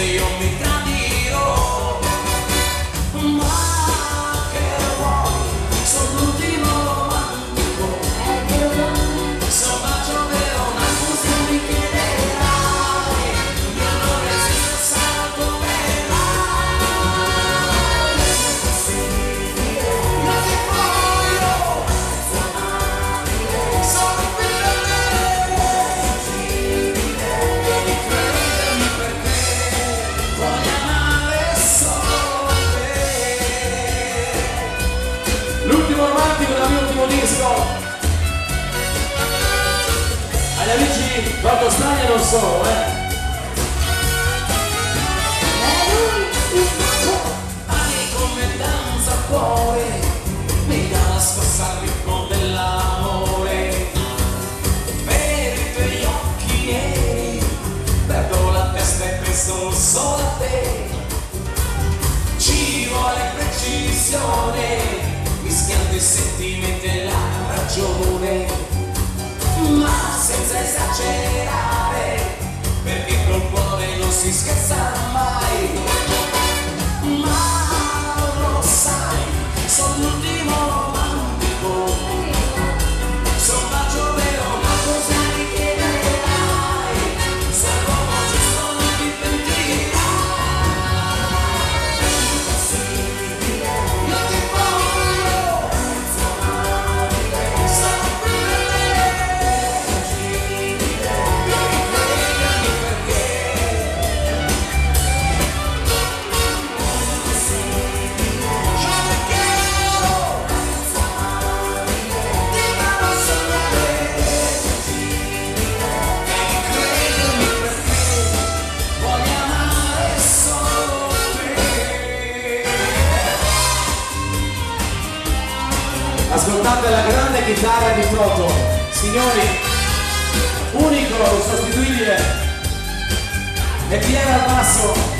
the only thing Quanto stagna non so, eh! Anni come danza cuore, mi dà la scossa ritmo dell'amore. Per i tuoi occhi neri, perdo la testa e penso solo a te. Ci vuole precisione, mischiando i sentimenti e la ragione esagerare perché col cuore non si scherza mai. ascoltate la grande chitarra di Proto signori unico, insostituibile e Piero al basso?